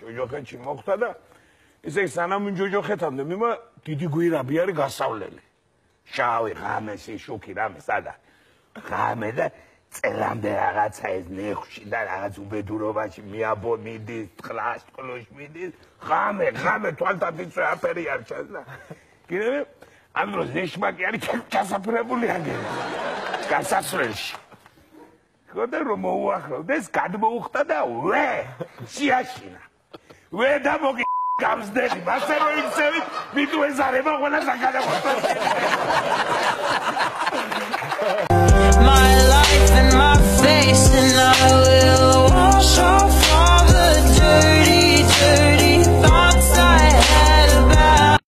ჯოჯოხეთში მოხდა და ესე სანამ ჯოჯოხეთამდე მიმა დიდი გვირაბი არის გასავლელი. შავი ღამესი შუქი რამე სადა. ღამე და წელამდე რაღაცა ეს ნეხში და რაღაც უბედურობაში მიაბო მიდის, წყლას ყლოშ მიდის. ღამე, ღამე თვალთაფიც აფერი არ ჩანს და კიდე ამ დროს ნეშმაკი არის ჩასაფრებული აგერ. გასასვლელში. ხოდა რომ მოუახლოვდეს, გადმოუხტა და ვე, შეაშინა. Wenda moki kamsdeli basebe imsebi bitu ezarema wala My life and my face and I will